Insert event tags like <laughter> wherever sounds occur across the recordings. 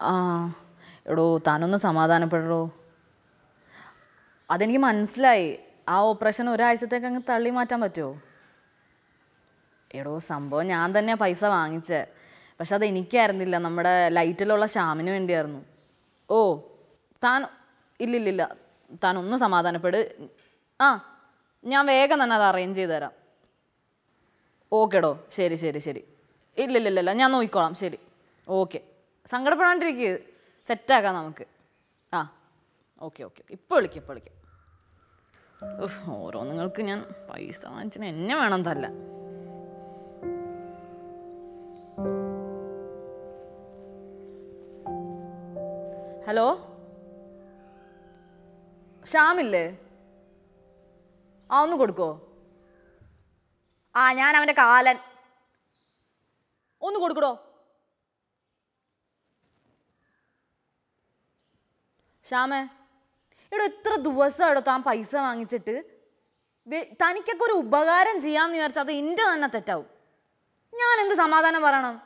ആ എടോ താനൊന്ന് സമാധാനപ്പെടോ അതെനിക്ക് മനസ്സിലായി. ആ ഓപ്പറേഷൻ ഒരാഴ്ചത്തേക്ക് അങ്ങ് തള്ളി മാറ്റാൻ പറ്റുമോ എടോ സംഭവം ഞാൻ തന്നെ പൈസ വാങ്ങിച്ചേ. പക്ഷെ അത് എനിക്കായിരുന്നില്ല നമ്മുടെ ലൈറ്റിലുള്ള ശ്യാമിന് വേണ്ടിയായിരുന്നു. ഓ താൻ ഇല്ലില്ലില്ല. താൻ ഒന്ന് സമാധാനപ്പെട്. ആ ഞാൻ വേഗം തന്നെ അത് അറേഞ്ച് ചെയ്ത് തരാം. ഓക്കെടോ. ശരി ശരി ശരി. ഇല്ലില്ലില്ല ഞാൻ നോക്കിക്കോളാം. ശരി. ഓക്കെ. സങ്കടപ്പെടാണ്ടിരിക്കുക സെറ്റാക്കാം നമുക്ക്. ആ. ഓക്കെ ഓക്കെ ഇപ്പോൾ വിളിക്കാം ഇപ്പോൾ വിളിക്കാം. ഓരോ ഓരോന്നുങ്ങൾക്ക് ഞാൻ പൈസ വാങ്ങിച്ചിന് എന്നെ വേണം തല്ല. ഹലോ? ശ്യാമില്ലേ? ആ ഒന്ന് കൊടുക്കോ? ആ ഞാൻ അവന്റെ കാലൻ. ഒന്ന് കൊടുക്കടോ. ശ്യാമേ എടോ എത്ര ദിവസമായിടോ താൻ പൈസ വാങ്ങിച്ചിട്ട്. തനിക്കൊക്കെ ഒരു ഉപകാരം ചെയ്യാമെന്ന് വിചാരിച്ചാൽ അത് എന്റെ തന്നെ തെറ്റാവും. ഞാൻ എന്ത് സമാധാനം പറയണം?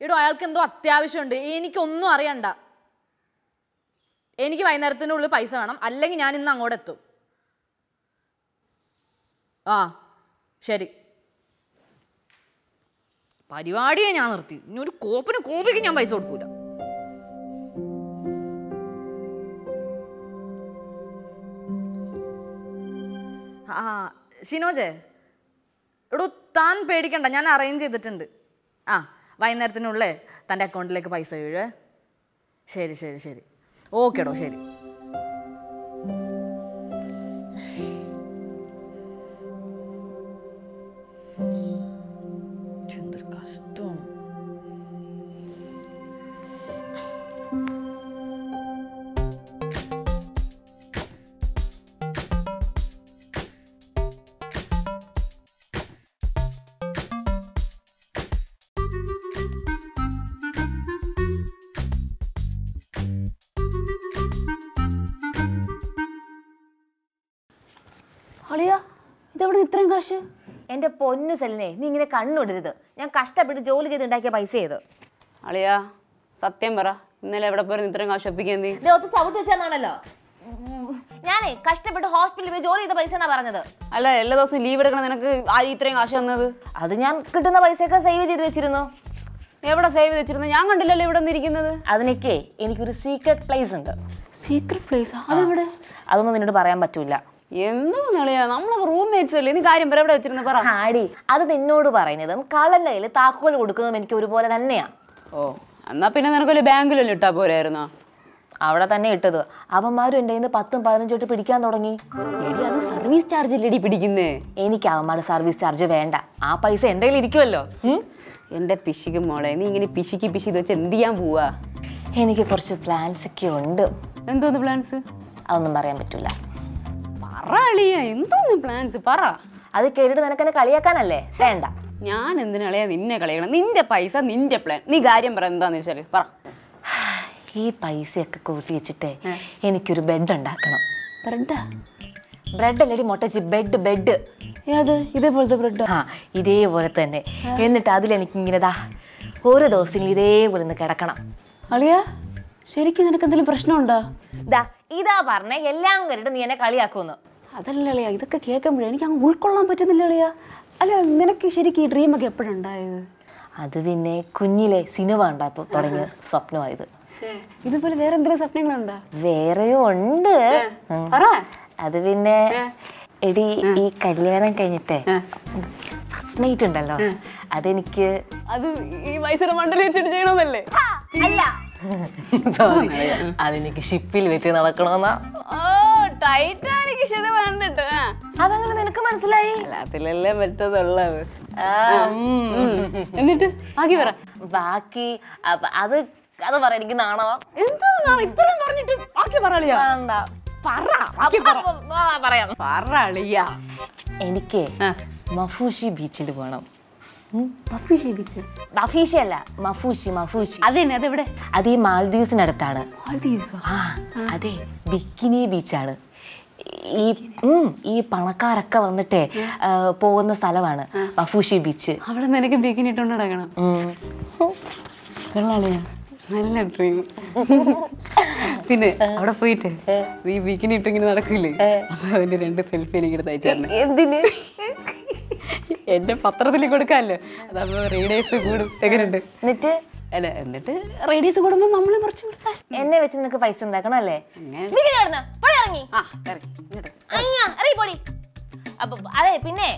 എടോ അയാൾക്ക് എന്തോ അത്യാവശ്യമുണ്ട്. എനിക്കൊന്നും അറിയണ്ട. എനിക്ക് വൈകുന്നേരത്തിന്റെ ഉള്ളിൽ പൈസ വേണം. അല്ലെങ്കിൽ ഞാൻ ഇന്ന് അങ്ങോട്ട് എത്തും. ആ ശരി. പരിപാടിയെ ഞാൻ നിർത്തി. ഇനി ഒരു കോപ്പിന് കോപ്പിക്ക് ഞാൻ പൈസ കൊടുക്കൂല. ആ ഷിനോജേ എടോ താൻ പേടിക്കണ്ട ഞാൻ അറേഞ്ച് ചെയ്തിട്ടുണ്ട്. ആ വൈകുന്നേരത്തിനുള്ളിൽ തന്റെ അക്കൗണ്ടിലേക്ക് പൈസ വീഴേ. ശരി ശരി ശരി. ഓക്കേടോ ശരി. ഇതെവിടെ എന്റെ പൊന്നു സെലിനെ നീ ഇങ്ങനെ കണ്ണുടരുത് ഞാൻ കഷ്ടപ്പെട്ട് ജോലി ചെയ്ത് ഉണ്ടാക്കിയ പൈസ ചെയ്ത് അളിയാ സത്യം പറ. ഇന്നലെ എവിടെ പോയിരുന്നു ഇത്രയും കാശ് ഒപ്പിക്കാൻ നീ? ഇത് ഒത്ത് ചവിട്ട് വെച്ചാണല്ലോ ഞാനേ കഷ്ടപ്പെട്ട് ഹോസ്പിറ്റലിൽ പോയി ജോലി ചെയ്ത പൈസ എന്നാ പറഞ്ഞത്. അല്ല എല്ലാ ദിവസവും ലീവ് എടുക്കണം നിനക്ക് ആര് ഇത്രയും കാശ് തന്നത്? അത് ഞാൻ കിട്ടുന്ന പൈസയൊക്കെ സേവ് ചെയ്ത് വെച്ചിരുന്നു. എവിടെ സേവ് ചെയ്ത് വെച്ചിരുന്നു ഞാൻ കണ്ടില്ലല്ലോ ഇവിടെ വന്നിരിക്കുന്നത് അതിനൊക്കെ എനിക്കൊരു സീക്രട്ട് പ്ലേസ് ഉണ്ട്. സീക്രട്ട് പ്ലേസ് അതെവിടെ? അതൊന്നും നിന്നോട് പറയാൻ പറ്റൂല. എന്തോ നളിയാ. നമ്മളൊക്കെ റൂംമേറ്റ്സ് അല്ലേ? നീ കാര്യം പറ എവിടെ വെച്ചിരുന്നു പറ. ആടി അത് നിന്നോട് പറയുന്നതും കള്ളന്റെ കയ്യിൽ താക്കോൽ കൊടുക്കുന്നതും എനിക്ക് ഒരുപോലെ തന്നെയാ. ഓ എന്നാ പിന്നെ നിനക്കൊരു ബാങ്കിലൊന്നും ഇട്ടാ പോരായിരുന്നോ? അവിടെ തന്നെ ഇട്ടത്. അവന്മാരും എന്റെ നിന്ന് പത്തും പതിനഞ്ചും ഇട്ട് പിടിക്കാൻ തുടങ്ങി. എടി അത് സർവീസ് ചാർജ് ഇല്ലടി പിടിക്കുന്നേ? എനിക്ക് അവന്മാരുടെ സർവീസ് ചാർജ് വേണ്ട. ആ പൈസ എന്റെ കയ്യിൽ ഇരിക്കുമല്ലോ? എന്റെ പിശിക്ക് മോളെ നീ ഇങ്ങനെ പിശിക്ക് പിശി വെച്ച് എന്ത് ചെയ്യാൻ പോവാ? എനിക്ക് കുറച്ച് പ്ലാൻസ് ഒക്കെ ഉണ്ട്. എന്തോന്ന് പ്ലാൻസ് അതൊന്നും പറയാൻ പറ്റൂല. പറ അളിയ എന്തോന്ന് പ്ലാൻസ് പറ. അത് കേട്ടിട്ട് നിനക്കെന്നെ കളിയാക്കാനല്ലേ? വേണ്ട. ഞാൻ എന്തിനാളിയാ നിന്നെ കളിയണം നിന്റെ പൈസ നിന്റെ പ്ലാൻ നീ കാര്യം പറ എന്താന്ന് വെച്ചാൽ പറ. ഈ പൈസയൊക്കെ കൂട്ടി വെച്ചിട്ട് എനിക്കൊരു ബെഡ് ഉണ്ടാക്കണം. ബ്രെഡാ ബ്രെഡ് അല്ലടി മൊട്ടച്ചി ബെഡ് ബെഡ് ഏത് ഇതേപോലത്തെ ബ്രെഡ് ആ? ഇതേപോലെ തന്നെ. എന്നിട്ട് അതിലെനിക്ക് ഇങ്ങനെതാ ഒരു ഓരോ ദിവസങ്ങളിൽ ഇതേപോലെ ഒന്ന് കിടക്കണം. അളിയ ശരിക്കും നിനക്ക് എന്തെങ്കിലും പ്രശ്നമുണ്ടോ? ദാ ഇതാ പറഞ്ഞ എല്ലാം കണ്ടിട്ട് നീ എന്നെ കളിയാക്കുമെന്ന്. അതല്ല അളിയാ ഇതൊക്കെ കേൾക്കുമ്പോഴേ എനിക്ക് അങ്ങ് ഉൾക്കൊള്ളാൻ പറ്റുന്നില്ല അളിയാ അല്ല നിനക്ക് ശരിക്കും ഈ ഡ്രീമൊക്കെ എപ്പോഴുണ്ടായത്? അത് പിന്നെ കുഞ്ഞിലെ സിനിമ ഉണ്ടായപ്പോൾ തുടങ്ങിയ സ്വപ്നമായത്. ഇതുപോലെ വേറെ എന്തെങ്കിലും സ്വപ്നങ്ങളുണ്ടോ? വേറെയും ഉണ്ട്. അത് പിന്നെ എടി ഈ കല്യാണം കഴിഞ്ഞിട്ടേ ഫസ്റ്റ് നൈറ്റ് ഉണ്ടല്ലോ. അതെനിക്ക് അത് ഈ മൈസൂർ മണ്ഡലം വെച്ചിട്ട് ചെയ്യണമെന്നല്ലേ? അല്ല. <laughs> അതെനിക്ക് ഷിപ്പിൽ വെച്ച് നടക്കണമെന്നാ. ടൈറ്റാനിക് ശരി വേണ്ടിട്ട് അതങ്ങനെ നിനക്ക് മനസ്സിലായി? എല്ലാത്തിലല്ലേ പറ്റതുള്ളത് ആ, എന്നിട്ട്? ബാക്കി പറ. ബാക്കി അത് അത് പറ എനിക്ക് നാണോ എന്താണ് ഇത്രയും പറഞ്ഞിട്ട് ബാക്കി പറയാ എന്താ പറയാം. പറ എനിക്ക് മഫൂഷി ബീച്ചിൽ പോകണം മഫൂഷി ബീച്ച്. മഫീഷി അല്ല മഫൂഷി മഫൂഷി. അതെന്നെ അതെവിടെ? അത് ഈ മാൽദീവ്സിനടുത്താണ് മാൽദീവ്സോ ആ. അതെ ബിക്കിനി ബീച്ചാണ്. ഈ ഉം, ഈ പണക്കാരൊക്കെ വന്നിട്ടേ പോകുന്ന സ്ഥലമാണ് മഫൂഷി ബീച്ച്. അവിടെ നിനക്ക് നടക്കണം. ഉം. വെള്ളാളിയാ നല്ല ഡ്രീം പിന്നെ അവിടെ പോയിട്ട് നീ ബിക്കിനി ഇട്ടിങ്ങനെ നടക്കില്ലേ? അപ്പൊ അതിന്റെ രണ്ട് സെൽഫി എനിക്ക് എടുത്ത് അയച്ചു എന്റെ പത്രത്തിൽ കൊടുക്കാമല്ലോ അതാകുമ്പോ റീഡേഴ്സ് കൂടും. എങ്ങനെയുണ്ട്? എന്നിട്ട്? അല്ല എന്നിട്ട് റേഡിയസ് കൂടുമ്പോ നമ്മൾ കുറച്ച് കാശ് എന്നെ വെച്ച് നിനക്ക് പൈസ ഉണ്ടാക്കണം അല്ലേ? അപ്പൊ അതെ പിന്നെ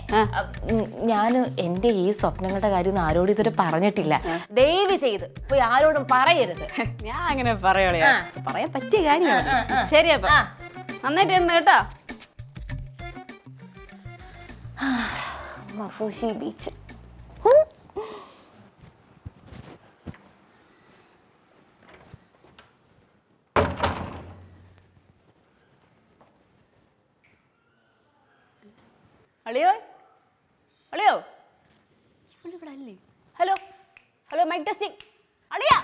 ഞാൻ എന്റെ ഈ സ്വപ്നങ്ങളുടെ കാര്യം ഒന്നും ആരോടും ഇതുവരെ പറഞ്ഞിട്ടില്ല. ദയവ് ചെയ്ത് പോയി ആരോടും പറയരുത്. ഞാൻ അങ്ങനെ പറയണേ പറയാൻ പറ്റിയ കാര്യമാണ്. ശരി അപ്പൊ. നന്നായിട്ട് കേട്ടോ. മഫൂഷി ബീച്ച് അളിയോ അളിയോ ഇവിടെ അല്ലേ ഹലോ? ഹലോ? മൈക്ക് ടെസ്റ്റിംഗ് അളിയാ!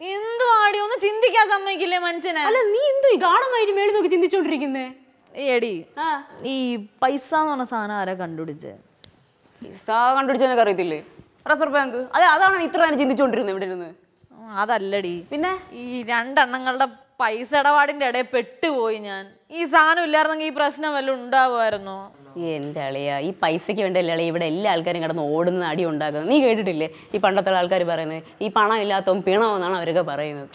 എന്തു ആടി ഒന്ന് ചിന്തിക്കാൻ സമ്മതിക്കില്ലേ മനുഷ്യനെ? അല്ല നീ എന്തോ ഈ ഗാഠമായിട്ട് മേളിൽ നോക്കി ചിന്തിച്ചോണ്ടിരിക്കുന്നേ? എടി ഈ പൈസ എന്ന് പറഞ്ഞ സാധനം ആരാ കണ്ടുപിടിച്ചേ? പൈസ കണ്ടുപിടിച്ചെന്നൊക്കെ അറിയത്തില്ലേ? റിസർവ് ബാങ്ക് അതെ അതാണ് ഇത്ര നേരം ചിന്തിച്ചോണ്ടിരുന്നത് ഇവിടെ ഇരുന്ന്. അതല്ലടി. പിന്നെ? ഈ രണ്ടെണ്ണങ്ങളുടെ പൈസ ഇടപാടിന്റെ ഇടയിൽ പെട്ടുപോയി ഞാൻ. ഈ സാധനം ഇല്ലായിരുന്നെങ്കിൽ ഈ പ്രശ്നം വല്ലതും ഉണ്ടാവുമായിരുന്നോ? എന്റെ അളിയ ഈ പൈസയ്ക്ക് വേണ്ടിയല്ലേ അളിയ ഇവിടെ എല്ലാ ആൾക്കാരും കിടന്ന് ഓടുന്ന അടി ഉണ്ടാക്കുന്നത്? നീ കേട്ടിട്ടില്ലേ ഈ പണ്ടത്തെ ആൾക്കാർ പറയുന്നത് ഈ പണം ഇല്ലാത്തവൻ പിണമെന്നാണ് അവരൊക്കെ പറയുന്നത്.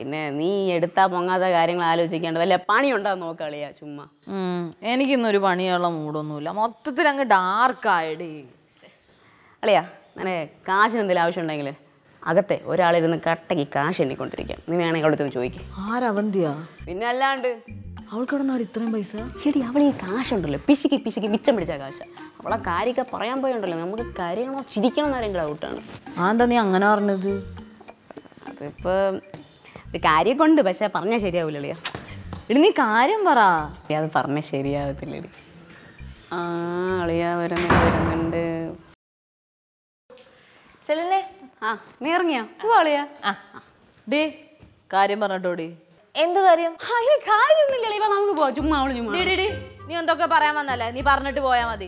പിന്നെ നീ എടുത്താ പൊങ്ങാത്ത കാര്യങ്ങൾ ആലോചിക്കാണ്ട്. വല്ല പണി ഉണ്ടാകുന്ന നോക്കളിയ ചുമ്മാ. എനിക്കിന്നൊരു പണിയുള്ള മൂടൊന്നുമില്ല. മൊത്തത്തിൽ അങ്ങ് ഡാർക്കായടി അളിയാ അങ്ങനെ കാശിന് എന്തെങ്കിലും ആവശ്യമുണ്ടെങ്കിൽ അകത്തെ ഒരാളിരുന്ന് കട്ടയ്ക്ക് കാശ് എണ്ണിക്കൊണ്ടിരിക്കാം. നീ വേണമെങ്കിൽ അവിടുത്തെ ചോദിക്കും. ആരവന്തിയാ? പിന്നെ അല്ലാണ്ട് അവൾക്ക് ഇത്രയും പൈസ? എടി അവൾ ഈ കാശുണ്ടല്ലോ. പിശുക്കി പിശുക്കി മിച്ചം പിടിച്ച കാശ്. അവളെ കാര്യമൊക്കെ പറയാൻ പോയുണ്ടല്ലോ നമുക്ക് കാര്യങ്ങളോ ചിരിക്കണം ഡൗട്ടാണ് ആ എന്താ നീ അങ്ങനെ പറഞ്ഞത്? അതിപ്പോ ഒരു കാര്യം കൊണ്ട് പക്ഷെ പറഞ്ഞാൽ ശരിയാവില്ലളിയാ ഇടി നീ കാര്യം പറ. അത് പറഞ്ഞാൽ ശരിയാവത്തില്ലടി ആ അളിയാ വരുന്നുണ്ട് വരുന്നുണ്ട്. സെലിനെ ആ നീ ഇറങ്ങിയോ? പോവാ അളിയാ ആ. ഡേ കാര്യം പറഞ്ഞിട്ടോടി എന്ത് കാര്യം? അയ്യോ കാര്യമൊന്നുമില്ല ഇവ നമുക്ക് പോവാം. ചുമ്മാ അവൾ ചുമ്മാ ഡി, ഡി, ഡി, നീ എന്തൊക്കെ പറയാൻ വന്നല്ലേ? നീ പറഞ്ഞിട്ട് പോയാ മതി.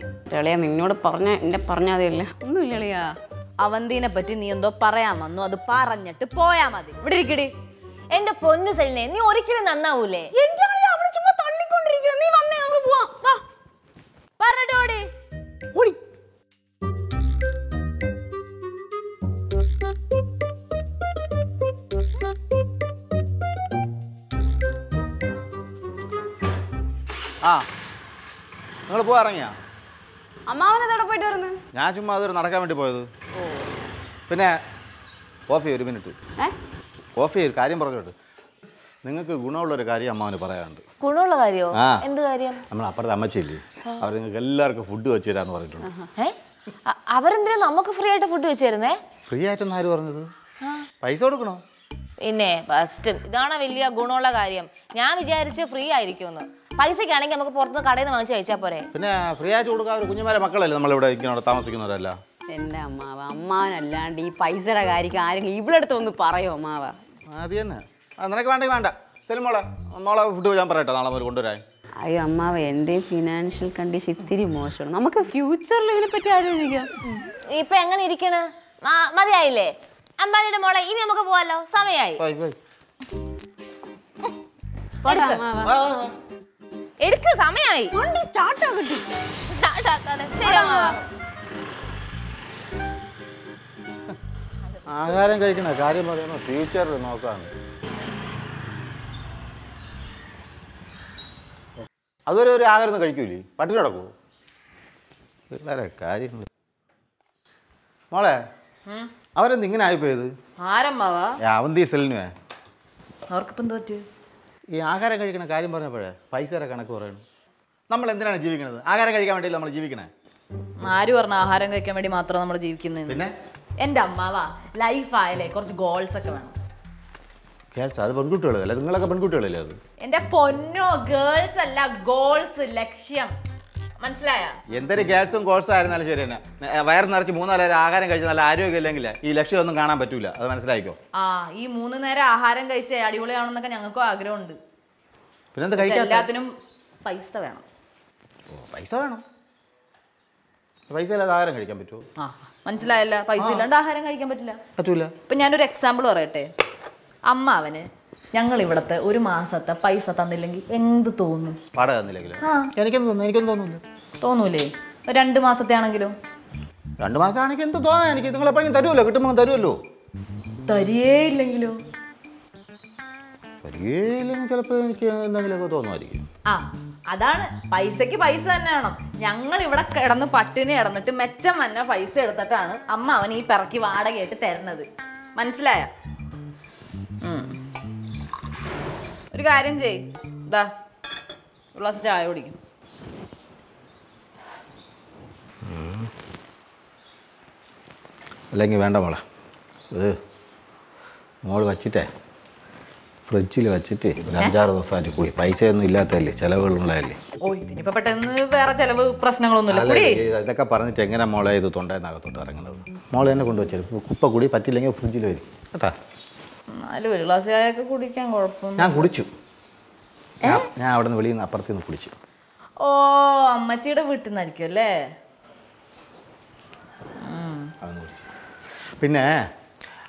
നിന്നോട് പറഞ്ഞ എന്നെ പറഞ്ഞാൽ മതിയല്ലേ? ഒന്നുമില്ല അവന്തിനെ പറ്റി നീ എന്തോ പറയാൻ വന്നു. അത് പറഞ്ഞിട്ട് പോയാ മതി. ഇവിടെ ഇരിക്കടി എന്റെ പൊന്നു സെലിനെ നീ ഒരിക്കലും നന്നാവൂലേ? നീ വന്നേ നമുക്ക് പോവാം. വാ. പറടോടി ഓടി. ആ നിങ്ങൾ പോവാ ഇറങ്ങിയാ. അമ്മാവനെ എവിടെ പോയിട്ട് വരുന്നു? ഞാൻ ചുമ്മാ അതൊരു നടക്കാൻ വേണ്ടി പോയത്. പിന്നെ കോഫി ഒരു മിനിറ്റ്. ഏ? കോഫി ഒരു കാര്യം പറഞ്ഞോട്ട്. നിങ്ങൾക്ക് ഗുണമുള്ളൊരു കാര്യം അമ്മാവന് പറയാനുണ്ട്. ഗുണമുള്ള കാര്യോ? ആ. എന്ത് കാര്യം? നമ്മൾ അപ്പുറത്തെ അമ്മച്ചില്ലേ അവർ നിങ്ങൾക്ക് എല്ലാവർക്കും ഫുഡ് വെച്ച് തരാമെന്ന് പറഞ്ഞിട്ടുണ്ട്. അവരെന്തിനാ നമുക്ക് ഫ്രീ ആയിട്ട് ഫുഡ് വെച്ച് തരുന്നേ? ഫ്രീ ആയിട്ടൊന്നും ആര് പറഞ്ഞത്? പൈസ കൊടുക്കണോ? പിന്നെ ഫസ്റ്റ് ഇതാണ് വലിയ ഗുണമുള്ള കാര്യം. ഞാൻ വിചാരിച്ച് ഫ്രീ ആയിരിക്കുമെന്ന്. പൈസക്കാണെങ്കിൽ നമുക്ക് പുറത്ത് കടയിൽ നിന്ന് വാങ്ങിച്ച് കഴിച്ചാൽ പോരെ. പിന്നെ ഫ്രീ ആയിട്ട് കൊടുക്കാൻ കുഞ്ഞുമാരെ മക്കളല്ലേ നമ്മളിവിടെ ഇങ്ങനെ താമസിക്കുന്നവരല്ല? എന്റെ അമ്മാവ അമ്മാവനല്ലാണ്ട് ഈ പൈസയുടെ കാര്യം ആരെങ്കിലും ഇവിടെ അടുത്ത് ഒന്ന് പറയോ അമ്മാവ? അത് തന്നെ. നിനക്ക് വേണ്ട വേണ്ട. സെലിമോളെ മോളെ മോളെ ഫുഡ് ഞാൻ പറയട്ടെ നാളെ മുതൽ കൊണ്ടുവരാൻ. അയ്യോ അമ്മാവ എന്റെ ഫിനാൻഷ്യൽ കണ്ടീഷൻ ഇത്തിരി മോശമാണ്. നമുക്ക് ഫ്യൂച്ചറിൽ ഇതിനെ പറ്റി ആലോചിക്കാം ഇപ്പൊ എങ്ങനെ ഇരിക്കണ്? മതിയായില്ലേ? അമ്പാനിയുടെ മോളെ ഇനി നമുക്ക് പോവാലോ? സമയായി. എടുക്ക. സമയായി. സ്റ്റാർട്ട് ആക്കട്ടെ. Start ആക്കാതെ. ശരി അമ്മാവാ. ആഹാരം കഴിക്കണ കാര്യം പറയണോ ഫ്യൂച്ചറിൽ നോക്കാണ്. അതുവരെ ഒരു ആഹാരം ഒന്നും കഴിക്കൂലേ? പട്ടിണി കിടക്കുമോ പിള്ളേരെ കാര്യങ്ങൾ. മോളെ അവരെന്ത് ഇങ്ങനെ ആയിപ്പോയത്? അവന്തി സെലിനുവേ അവർക്കിപ്പം ഈ ആഹാരം കഴിക്കണ കാര്യം പറഞ്ഞപ്പോഴേ പൈസയുടെ കണക്ക് പറയണം. നമ്മൾ എന്തിനാണ് ജീവിക്കുന്നത് ആഹാരം കഴിക്കാൻ വേണ്ടിയില്ല നമ്മൾ ജീവിക്കണേ? ആര് പറഞ്ഞ ആഹാരം കഴിക്കാൻ വേണ്ടി മാത്രം നമ്മൾ ജീവിക്കുന്നത് പിന്നെ? എന്റെ അമ്മാവാ. ലൈഫ് ആയാലേ കുറച്ച് ഗോൾസ് ഒക്കെ വേണം. അത് പെൺകുട്ടികളല്ലേ? നിങ്ങളൊക്കെ പെൺകുട്ടികളല്ലേ അത്? എന്റെ പൊന്നോ ഗേൾസ് അല്ല ഗോൾസ് ലക്ഷ്യം. മനസ്സിലായ? എന്തൊരു ഗ്യാസും കോഴ്സും ആയിരുന്നാലും ശരി തന്നെ. വയർ നിറച്ച് ആഹാരം കഴിച്ച നല്ല ആരോഗ്യം ഇല്ലെങ്കിൽ ഈ ലക്ഷ്യമൊന്നും കാണാൻ പറ്റൂല. അത് മനസ്സിലായിക്കോ? ആ ഈ മൂന്ന് നേരം ആഹാരം കഴിച്ച് അടിപൊളിയാണെന്നൊക്കെ ഞങ്ങൾക്കും ആഗ്രഹമുണ്ട്. പിന്നെന്താ പക്ഷെ എല്ലാത്തിനും പൈസ വേണം. ഓ, പൈസ വേണം. പൈസ ഇല്ലാതെ ആഹാരം കഴിക്കാൻ പറ്റുമോ? ആ. മനസ്സിലായല്ല? പൈസ ഇല്ലാണ്ട് ആഹാരം കഴിക്കാൻ പറ്റില്ല. പറ്റൂല. ഇപ്പൊ ഞാനൊരു എക്സാമ്പിൾ പറയട്ടെ? അമ്മ അവന് ഞങ്ങൾ ഇവിടത്തെ ഒരു മാസത്തെ പൈസ തന്നില്ലെങ്കിൽ എന്ത് തോന്നും? വാടക തന്നില്ലെങ്കിലും. ആ. എനിക്കൊന്നും തോന്നുന്നു എനിക്കൊന്നും തോന്നുന്നില്ല തോന്നൂലേ? രണ്ട് മാസത്തെ ആണെങ്കിലും? രണ്ട് മാസമാണെങ്കിൽ എന്ത് തോന്നാൻ? എനിക്ക് നിങ്ങൾ എപ്പോഴെങ്കിലും തരുമല്ലോ? കിട്ടുമ്പോൾ തരുമല്ലോ? തരിയേ ഇല്ലെങ്കിലോ? തരികയില്ലെങ്കിൽ ചിലപ്പോൾ എനിക്ക് എന്തെങ്കിലുമൊക്കെ തോന്നുമായിരിക്കും. ആ. അതാണ്. പൈസക്ക് പൈസ തന്നെ വേണം. ഞങ്ങൾ ഇവിടെ കിടന്ന് പട്ടിണി കിടന്നിട്ട് മെച്ചം വന്ന പൈസ എടുത്തിട്ടാണ് അമ്മ അവൻ ഈ പിറക്കി വാടകയായിട്ട് തരുന്നത്. മനസ്സിലായ? ഒരു കാര്യം ചെയ് ഇതാ ഗ്ലാസ് ചായ കുടിക്കും. അല്ലെങ്കിൽ വേണ്ട മോളെ. ഇത് മോൾ വച്ചിട്ടേ. ഫ്രിഡ്ജിൽ വെച്ചിട്ട് ഒരു അഞ്ചാറ് ദിവസമായിട്ട് കൂടി. പൈസയൊന്നും ഇല്ലാത്തതല്ലേ? ചിലവുകളുള്ളതല്ലേ? ഓ ഇതിനിപ്പോ പെട്ടെന്ന് വേറെ ചെലവ് പ്രശ്നങ്ങളൊന്നുമില്ല. ഇതൊക്കെ പറഞ്ഞിട്ട് എങ്ങനെ മോളെ ഇത് തൊണ്ടേന്നകത്തോട്ട് ഇറങ്ങുന്നത് മോളെ തന്നെ കൊണ്ടുവച്ചു കുപ്പ കൂടി പറ്റില്ലെങ്കിൽ ഫ്രിഡ്ജിൽ വരും കേട്ടാ? എന്നാലും ഒരു ഗ്ലാസ് ചായ ഒക്കെ കുടിക്കാൻ കുഴപ്പം ഞാൻ കുടിച്ചു. ഞാൻ അവിടെ നിന്ന് വെളിയിൽ നിന്ന് അപ്പുറത്ത് നിന്ന് കുടിച്ചു. ഓ അമ്മച്ചിയുടെ വീട്ടിൽ നിന്നായിരിക്കും അല്ലേ പിന്നെ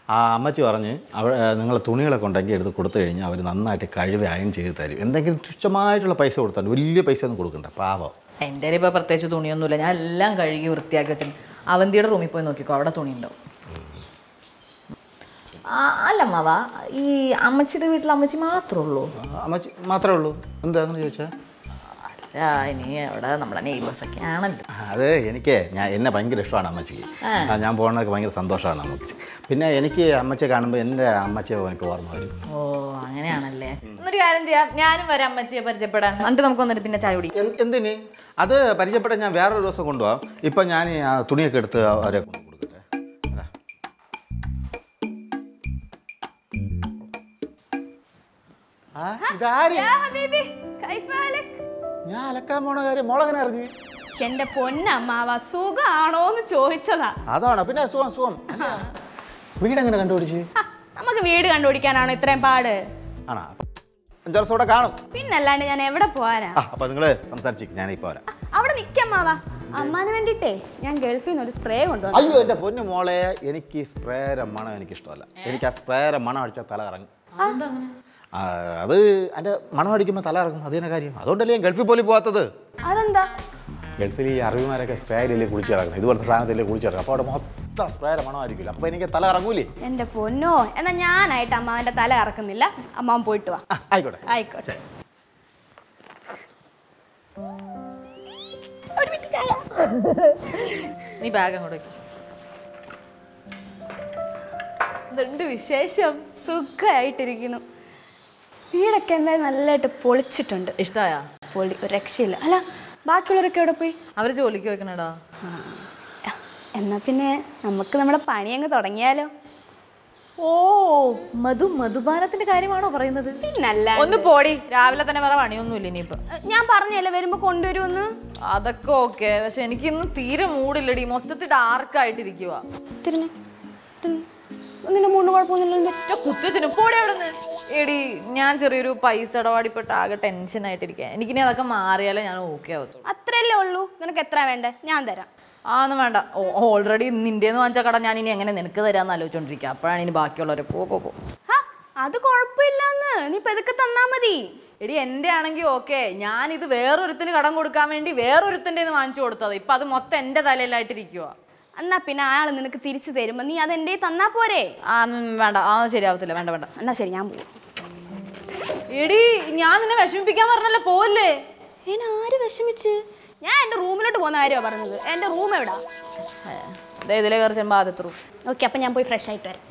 ആ അമ്മച്ചി പറഞ്ഞ് അവ നിങ്ങൾ തുണികളൊക്കെ ഉണ്ടെങ്കിൽ എടുത്ത് കൊടുത്തു കഴിഞ്ഞാൽ അവർ നന്നായിട്ട് കഴിവ് അയൺ ചെയ്ത് തരും. എന്തെങ്കിലും തുച്ഛമായിട്ടുള്ള പൈസ കൊടുത്താൽ വലിയ പൈസ ഒന്നും കൊടുക്കണ്ട പാവം. എന്റെ ഇപ്പോൾ പ്രത്യേകിച്ച് തുണിയൊന്നുമില്ല. ഞാൻ എല്ലാം കഴുകി വൃത്തിയാക്കി വെച്ചിട്ടുണ്ട്. അവന്തിയുടെ റൂമിൽ പോയി നോക്കിക്കോ അവിടെ തുണി ഉണ്ടാവും അല്ല മാവാ ഈ അമ്മച്ചിയുടെ വീട്ടിൽ അമ്മച്ചി മാത്രമേ ഉള്ളൂ? അമ്മച്ചി മാത്രമേ ഉള്ളൂ. എന്താ അങ്ങനെ ചോദിച്ചാൽ അല്ല ഇനി അവിടെ നമ്മളെ നെയ്ബേഴ്സൊക്കെ ആണല്ലോ. അത് എനിക്ക് ഞാൻ എന്നെ ഭയങ്കര ഇഷ്ടമാണ് അമ്മച്ചിക്ക്. ആ, ഞാൻ പോകണതൊക്കെ ഭയങ്കര സന്തോഷമാണ് അമ്മച്ചി പിന്നെ എനിക്ക് അമ്മച്ചിയെ കാണുമ്പോൾ എന്റെ അമ്മച്ചിയെ എനിക്ക് ഓർമ്മ വരും. ഓ അങ്ങനെയാണല്ലേ. എന്നൊരു കാര്യം ചെയ്യാം. ഞാനും വരാം അമ്മച്ചിയെ പരിചയപ്പെടാൻ. എന്നിട്ട് നമുക്ക് വന്നിട്ട് പിന്നെ ചായ കുടിക്കാം. എന്ത്- എന്തിന്? അത് പരിചയപ്പെടാൻ ഞാൻ വേറൊരു ദിവസം കൊണ്ടുപോകാം ഇപ്പം ഞാൻ ആ തുണിയൊക്കെ എടുത്ത് അവരെ കൊടുക്കട്ടെ. ആ, ഇതാര്? ഞാൻ അലക്കാൻ പോണ കാര്യം മോളെങ്ങനെ അറിഞ്ഞു? എന്റെ പൊന്നമ്മാവ സുഖാണോന്ന് ചോദിച്ചതാ. അതാണ് പിന്നെ സുഖം സുഖം. അല്ല, വീടെങ്ങനെ കണ്ടുപിടിച്ച്? നമുക്ക് വീട് കണ്ടുപിടിക്കാനാണോ ഇത്രയും പാട്? ആണോ അഞ്ചു ദിവസം ഇവിടെ കാണും. പിന്നല്ലാണ്ട് ഞാൻ എവിടെ പോവാനാ? അപ്പൊ നിങ്ങൾ ഞാൻ ഞാനിപ്പോൾ വരാം അവിടെ നിക്കമ്മാവ അമ്മാന് വേണ്ടിട്ടേ ഞാൻ ഗൾഫിൽ നിന്ന് ഒരു സ്പ്രേ കൊണ്ടുവന്നു. അയ്യോ എന്റെ പൊന്നു മോളെ എനിക്ക് ഈ സ്പ്രേയുടെ മണം എനിക്ക് ഇഷ്ടമല്ല എനിക്ക് ആ സ്പ്രേയുടെ മണം അടിച്ചാൽ തല കറങ്ങും. ആ, അത് എന്റെ മണം അടിക്കുമ്പോൾ തല ഇറങ്ങും അത് കാര്യം. അതുകൊണ്ടല്ലേ ഞാൻ ഗൾഫിൽ പോലും പോകാത്തത് അതെന്താ? ഗൾഫിൽ ഈ അറിവുമാരൊക്കെ സ്പ്രേയിലല്ലേ കുളിച്ച് കിടക്കണം ഇതുപോലത്തെ സാധനത്തിലേ കുളിച്ച് കിടക്കും അപ്പോൾ അവിടെ മൊത്തം സ്പ്രേയുടെ മണമായിരിക്കില്ല അപ്പോൾ എനിക്ക് തല ഇറങ്ങൂലേ? എന്റെ പൊന്നോ എന്നാൽ ഞാനായിട്ട് അമ്മാവന്റെ തല ഇറക്കുന്നില്ല. അമ്മാവൻ പോയിട്ട് വാ. ആ, ആയിക്കോട്ടെ. ആയിക്കോട്ടെ. നീ ബാഗ് അങ്ങോട്ട്. ഇതുണ്ട് വിശേഷം? സുഖമായിട്ടിരിക്കുന്നു വീടൊക്കെ എന്തായാലും നല്ലതായിട്ട് പൊളിച്ചിട്ടുണ്ട്. ഇഷ്ടമായാ പൊളി ഒരു രക്ഷയില്ല. അല്ല ബാക്കിയുള്ളവരൊക്കെ എവിടെ പോയി? അവർ ജോലിക്ക് വെക്കണടാ എന്നാ പിന്നെ നമുക്ക് നമ്മുടെ പണി അങ്ങ് തുടങ്ങിയാലോ? ഓ മധു മധുപാനത്തിന്റെ കാര്യമാണോ പറയുന്നത്? പിന്നല്ല ഒന്ന് പോടി രാവിലെ തന്നെ വേറെ പണിയൊന്നുമില്ല ഇനിയിപ്പോ. ഞാൻ പറഞ്ഞല്ലേ വരുമ്പോ കൊണ്ടുവരുമെന്ന് അതൊക്കെ ഓക്കെ പക്ഷെ എനിക്ക് ഇന്ന് തീരെ മൂടില്ലടി മൊത്തത്തിൽ ഡാർക്ക് ആയിട്ടിരിക്കുക നിന്റെ മൂന്ന് കുഴപ്പമൊന്നുമില്ലല്ലോ. കുത്തിച്ചിന് പോടി അവിടെ നിന്ന് എടി ഞാൻ ചെറിയൊരു പൈസ ഇടപാടിപ്പെട്ട് ആകെ ടെൻഷൻ ആയിട്ടിരിക്കുക എനിക്കിനി അതൊക്കെ മാറിയാലേ ഞാൻ ഓക്കെ ആവത്തുള്ളൂ. അത്രയല്ലേ ഉള്ളൂ. നിനക്ക് എത്ര വേണ്ടേ? ഞാൻ തരാം. ആ ഒന്നും വേണ്ട. ഓൾറെഡി നിന്റെ എന്ന് വാങ്ങിച്ച കട ഞാൻ ഇനി എങ്ങനെ നിനക്ക് തരാന്ന് ആലോചിച്ചോണ്ടിരിക്കുക അപ്പോഴാണ് ഇനി ബാക്കിയുള്ളവരെ പോ പോ അത് കുഴപ്പമില്ലെന്ന് നീ പെതുക്കെ തന്നാ മതി. എടി എന്റെ ആണെങ്കിൽ ഓക്കെ ഞാൻ ഇത് വേറൊരുത്തിന് കടം കൊടുക്കാൻ വേണ്ടി വേറൊരുത്തിന്റെ വാങ്ങിച്ചു കൊടുത്തത്. ഇപ്പൊ അത് മൊത്തം എന്റെ തലയിലായിട്ടിരിക്കുക എന്നാ പിന്നെ അയാൾ നിനക്ക് തിരിച്ചു തരുമ്പോ നീ അതെന്റെ എന്റെ തന്നാ പോരെ? ആ ഉം, വേണ്ട. ആ ശരിയാവത്തില്ല. വേണ്ട വേണ്ട. എന്നാ ശരി ഞാൻ പോകും എടി ഞാൻ നിന്നെ വിഷമിപ്പിക്കാൻ പറഞ്ഞല്ലോ പോവല്ലേ? എന്നെ ആര് വിഷമിച്ച്? ഞാൻ എന്റെ റൂമിലോട്ട് പോകുന്ന കാര്യമാണ് പറഞ്ഞത്. എന്റെ റൂം എവിടാ? ദേ കുറച്ച് കയറി ചെല്ലുമ്പോൾ ആദ്യത്തെ റൂം ഓക്കെ അപ്പം ഞാൻ പോയി ഫ്രഷ് ആയിട്ട് വരാം.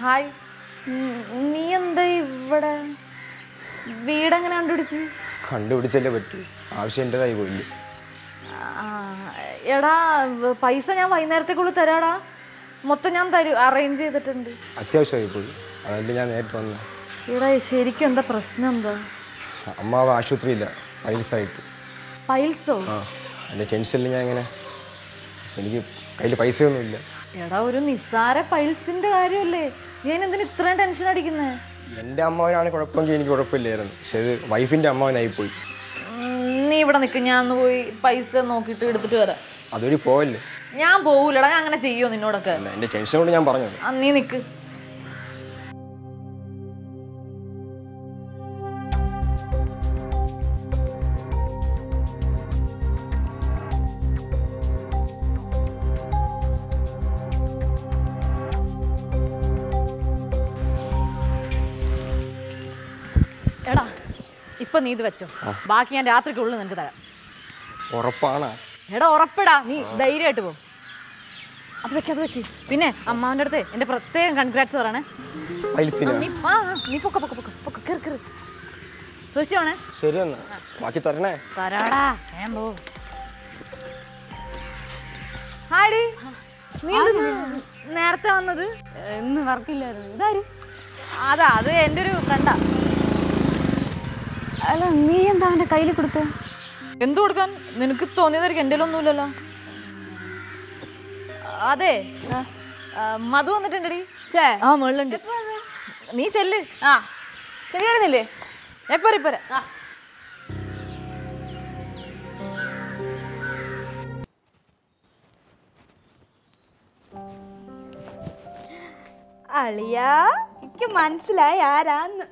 ഹായ്. നീ എന്താ ഇവിടെ? വീടെങ്ങനെ കണ്ടുപിടിച്ച്? കണ്ടുപിടിച്ചല്ലേ പറ്റൂ. ആവശ്യം എന്റെതായി പോയില്ലേ? എടാ പൈസ ഞാൻ വൈകുന്നേരത്തേക്കുള്ളിൽ തരാടാ. മൊത്തം ഞാൻ തരും അറേഞ്ച് ചെയ്തിട്ടുണ്ട്. അത്യാവശ്യമായി പോയി. അതല്ല ഞാൻ നേരിട്ട് വന്നത്. ഇവിടെ ശരിക്കും എന്താ പ്രശ്നം എന്താ? അമ്മാവ് ആശുപത്രിയില്ല. പൈൽസോ? ആ എന്റെ ടെൻഷനിൽ ഞാൻ എങ്ങനെ എനിക്ക് കയ്യിൽ പൈസയൊന്നുമില്ല. എടാ ഒരു നിസ്സാര പൈൽസിന്റെ കാര്യമല്ലേ? ഞാൻ എന്തിനാ ഇത്രയും ടെൻഷൻ അടിക്കുന്നേ? എന്റെ അമ്മാവനാണ് കുഴപ്പമെങ്കിൽ എനിക്ക് കുഴപ്പമില്ലായിരുന്നു. പക്ഷേ ഇത് വൈഫിന്റെ അമ്മാവനായി പോയി നീ ഇവിടെ നിൽക്ക് ഞാൻ ഒന്ന് പോയി പൈസ നോക്കിയിട്ട് എടുത്തിട്ട് വരാം. അതൊരു പോവല്ലേ? ഞാൻ പോവൂലടാ ഞാൻ അങ്ങനെ ചെയ്യോ നിന്നോടൊക്കെ? എന്റെ ടെൻഷൻ കൊണ്ട് ഞാൻ പറഞ്ഞത്. നീ നിക്ക്. ഇപ്പൊ നീ ഇത് വെച്ചോ. ബാക്കി ഞാൻ രാത്രിക്കുള്ളിൽ നിനക്ക് തരാം. ഉറപ്പാണ്. എടാ ഉറപ്പെടാ. നീ ധൈര്യമായിട്ട് പോ. അത് വെക്ക് അത് വെക്ക്. പിന്നെ അമ്മാവന്റെ അടുത്ത് എന്റെ പ്രത്യേകം കൺഗ്രാറ്റ്സ് പറയണേ. നീ ആ ആ, നീ പൊക്ക പൊക്ക പൊക്ക പൊക്ക കയറി കയറി സൂക്ഷിച്ചോണേ ശരി ബാക്കി തരണേ. തരാടാ ഞാൻ പോ. ഹാടി നീ നേരത്തെ വന്നത്? ഇന്ന് വർക്കില്ലായിരുന്നു ഇതാര്? അതാ അത് എന്റെ ഒരു ഫ്രണ്ടാ അല്ല നീ എന്താ അവന്റെ കയ്യിൽ കൊടുത്തത് എന്തു കൊടുക്കാൻ? നിനക്ക് തോന്നിയതായിരിക്കും എന്റെ ഒന്നുമില്ലല്ലോ അതെ. ആ, മധു വന്നിട്ടുണ്ടടി. ആ മുകളിലുണ്ട്. നീ ചെല്ല്. ആ. ശരിയായിരുന്നില്ലേ? എപ്പോ ഇപ്പ അളിയാ എനിക്ക് മനസ്സിലായി ആരാന്ന്.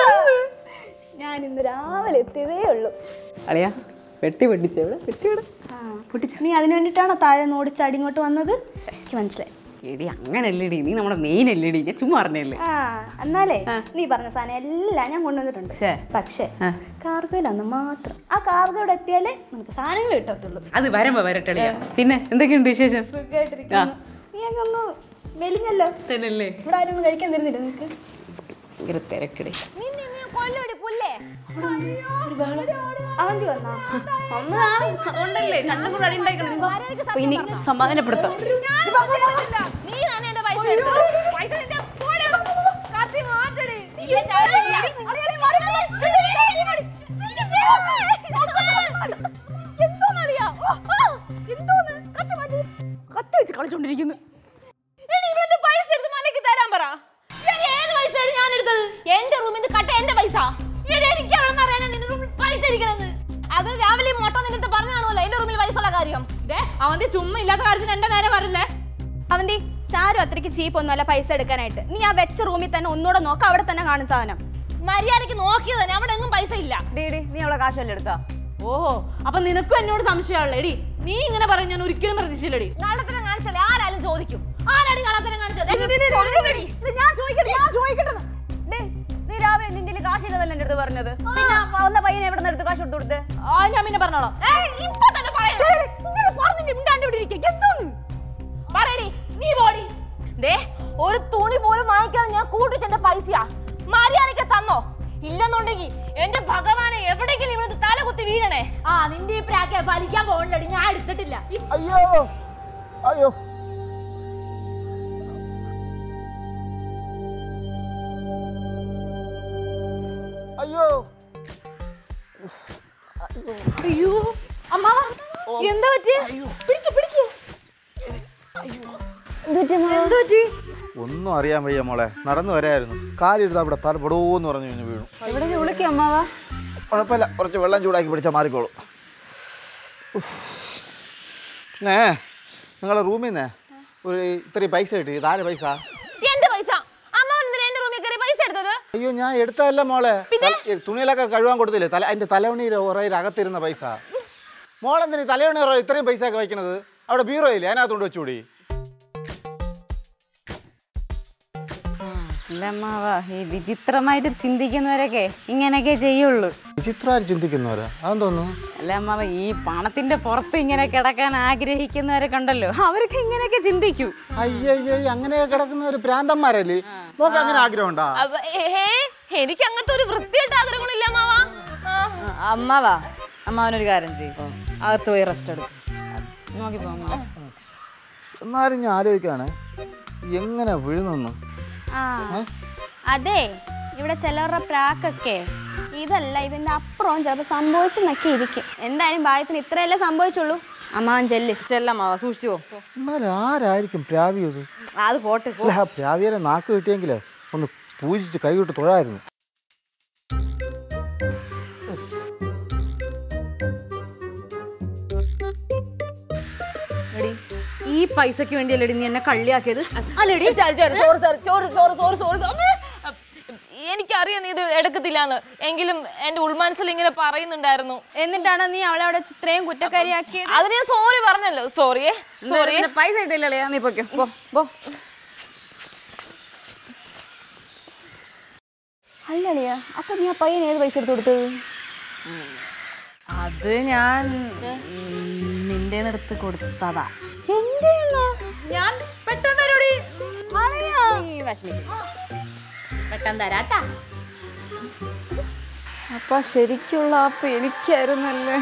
വന്ന്? ഞാൻ ഇന്ന് രാവിലെ എത്തിയതേ ഉള്ളൂ. അളിയാ വെട്ടി പൊട്ടിച്ച എവിടെ വെട്ടി ഇവിടെ? നീ അതിനു വേണ്ടിട്ടാണോ താഴെ നോടിച്ചാടി ഇങ്ങോട്ട് വന്നത്? എനിക്ക് മനസ്സിലായി. എടി അങ്ങനല്ലേടി നീ നമ്മുടെ മെയിൻ അല്ലേടി. ഞാൻ ചുമ്മാ പറഞ്ഞല്ലേ എന്നാലേ നീ പറഞ്ഞ സാധനം എല്ലാം ഞാൻ കൊണ്ടുവന്നിട്ടുണ്ട്. പക്ഷേ പക്ഷേ കാർഗോയിലന്ന് മാത്രം. ആ കാർഗോ ഇവിടെ എത്തിയാലേ നമുക്ക് സാധനങ്ങൾ കിട്ടത്തുള്ളൂ. അത് വരുമ്പോ വരട്ടെ പിന്നെ എന്തൊക്കെയുണ്ട് വിശേഷം? സുഖമായിട്ടിരിക്കുന്നു നീ അങ്ങൊന്ന് മെലിഞ്ഞല്ലോ. ഇവിടെ ആരും കഴിക്കാൻ തരുന്നില്ല നിനക്ക്. ഭയങ്കര തിരക്കടി. അവന്തി വന്നാ? അതുകൊണ്ടല്ലേ രണ്ടും കൂടെ അടി ഉണ്ടായിക്കണം ഇനി സമാധാനപ്പെടുത്താം. നീ തന്നെ എന്റെ പൈസ. പൈസ. കത്തി മാറ്റടി. എന്തോന്നറിയാ? എന്തോന്ന്? കത്തി മാറ്റ്. കത്തി വെച്ച് കളിച്ചോണ്ടിരിക്കുന്നു. ചുമ്മാ ഇല്ലാത്ത കാര്യത്തിന് എന്റെ നേരെ അവന്തി ചാരും അത്രയ്ക്ക് ചീപ്പ് ഒന്നുമല്ല പൈസ എടുക്കാനായിട്ട്. നീ ആ വെച്ച റൂമിൽ തന്നെ ഒന്നുകൂടെ നോക്ക അവിടെ തന്നെ കാണും സാധനം. മര്യാദയ്ക്ക് നോക്കിയത് തന്നെ അവിടെ എങ്ങും പൈസ ഇല്ല. ഡീഡി നീ അവളെ കാശല്ലേ എടുത്താ? ഓഹോ അപ്പൊ നിനക്കും എന്നോട് സംശയമുള്ള എടി നീ ഇങ്ങനെ പറഞ്ഞു ഞാൻ ഒരിക്കലും പ്രതീക്ഷിച്ചില്ലടി. കള്ളത്തരം കാണിച്ചാലേ ആരാലും ചോദിക്കും. ആരാടി കള്ളത്തരം കാണിച്ചത്? ഞാൻ ചോദിക്കട്ടെ ഞാൻ ചോദിക്കട്ടെ. നീ രാവിലെ നിന്റെ അടുത്ത് പറഞ്ഞത്? പിന്നെ വന്ന പയ്യനെ എവിടെ നിന്ന് എടുത്ത് കാശ് കൊടുത്തു കൊടുത്ത്? ആ ഞാൻ പിന്നെ പറഞ്ഞോളാം. ഇപ്പൊ തന്നെ മിണ്ടാണ്ട് ഇവിടെ ഇരിക്കുക. എന്തോന്ന് പറയടി നീ പോടി. ദേ ഒരു തുണി പോലും വാങ്ങിക്കാൻ ഞാൻ കൂട്ടിച്ച് എന്റെ പൈസയാ. മര്യാദയ്ക്ക് തന്നോ? ഇല്ലെന്നുണ്ടെങ്കിൽ എന്റെ ഭഗവാനെ എവിടെങ്കിലും ഇവിടുത്തെ തല കുത്തി വീഴണേ. ആ നിന്റെ ഈ പ്രാക്കെ വലിക്കാൻ പോകണ്ടടി ഞാൻ എടുത്തിട്ടില്ല. അയ്യോ അയ്യോ. അയ്യോ. അയ്യോ അമ്മ എന്താ പറ്റി പിടിക്ക് പിടിക്ക്. എന്താ പറ്റി? ഒന്നും അറിയാൻ വയ്യ മോളെ. നടന്നു വരായിരുന്നു. കാലിരുന്ന് അവിടെ തല എന്ന് പറഞ്ഞു കഴിഞ്ഞ് വീണു. കുഴപ്പമില്ല. കുറച്ച് വെള്ളം ചൂടാക്കി പിടിച്ചാൽ മാറിക്കോളൂ. നേ പിന്നെ നിങ്ങളെ റൂമിൽ നിന്ന് ഒരു ഇത്രയും പൈസ കിട്ടി. ഇതാര് പൈസ. എന്റെ പൈസ? അമ്മ എന്തിനാ എന്റെ റൂമിൽ കയറി പൈസ എടുത്തത്? അയ്യോ ഞാൻ എടുത്തതല്ല മോളെ. തുണിയിലൊക്കെ കഴുകാൻ കൊടുത്തില്ലേ? തല അതിന്റെ തലവണിയിൽ ഒരേ അകത്തിരുന്ന പൈസ. മോളെന്തിനീ തലവണി ഉറ ഇത്രയും പൈസ ഒക്കെ വയ്ക്കുന്നത് അവിടെ ബീറോ ഇല്ലേ അതിനകത്തോണ്ട് വെച്ചുകൂടി ഈ വിചിത്രമായിട്ട് ചിന്തിക്കുന്നവരൊക്കെ ഇങ്ങനെയൊക്കെ ചെയ്യുള്ളൂ. വിചിത്രമായിട്ട് ചിന്തിക്കുന്നവരാ? അതെന്തോന്നു അല്ല അമ്മാവ ഈ പണത്തിന്റെ പുറത്ത് ഇങ്ങനെ കിടക്കാൻ ആഗ്രഹിക്കുന്നവരൊക്കെ ഉണ്ടല്ലോ അവരൊക്കെ ഇങ്ങനെയൊക്കെ ചിന്തിക്കൂ. അയ്യയ്യ അങ്ങനെ കിടക്കുന്ന ഒരു പ്രാന്തന്മാരല്ലേ? നോക്ക് അങ്ങനെ ആഗ്രഹം ഉണ്ടാ എനിക്ക് അങ്ങനത്തെ ഒരു വൃത്തിയായിട്ട് ആഗ്രഹങ്ങളില്ല അമ്മാവാ. അമ്മാവാ അമ്മാവനൊരു കാര്യം ചെയ്യും അകത്ത് പോയി റെസ്റ്റ് എടുക്കും. നോക്കി പോകാം എന്നാലും ഞാൻ ആലോചിക്കാണ് എങ്ങനെ വീഴുന്നു ആ അതെ ഇവിടെ ചിലവരുടെ പ്രാക്കൊക്കെ ഇതല്ല ഇതിന്റെ അപ്പുറവും ചിലപ്പോൾ സംഭവിച്ചെന്നൊക്കെ ഇരിക്കും. എന്തായാലും ഭാഗ്യത്തിന് ഇത്രയല്ലേ സംഭവിച്ചുള്ളൂ. അമ്മാവൻ ചെല്ല്. ചെല്ലമ്മാവ സൂക്ഷിച്ചു. എന്നാലും ആരായിരിക്കും പ്രാവിയത് അത് പോട്ടെ. പ്രാവിയരെ നാക്ക് ഒന്ന് പൂജിച്ച് കൈവിട്ട് തൊഴായിരുന്നു. പൈസക്ക് വേണ്ടിയല്ലേടി നീ എന്നെ കള്ളിയാക്കിയത്? അല്ലെടി sorry sorry sorry sorry sorry sorry എനിക്കറിയാം നീ ഇത് എടുക്കത്തില്ലാന്ന്. എങ്കിലും എന്റെ ഉൾമനസ്സിൽ ഇങ്ങനെ പറയുന്നുണ്ടായിരുന്നു. എന്നിട്ടാണ് നീ അവളെ അവിടെ ഇത്രയും കുറ്റക്കാരിയാക്കിയത്? അതിന് ഞാൻ സോറി പറഞ്ഞല്ലോ. സോറിയേ സോറി പൈസ കിട്ടില്ലല്ലേ നീ പൊക്കോ പോ പോ. അല്ലളിയാ അപ്പൊ നീ ആ പയ്യൻ ഏത് പൈസ എടുത്ത് കൊടുത്തത്? അത് ഞാൻ നിന്റെ അടുത്ത് കൊടുത്തതാ. ഞാൻ പെട്ടെന്ന് തരൂടി പെട്ടെന്ന് തരാട്ടാ അപ്പൊ ശരിക്കുള്ള ആപ്പ് എനിക്കായിരുന്നല്ലേ?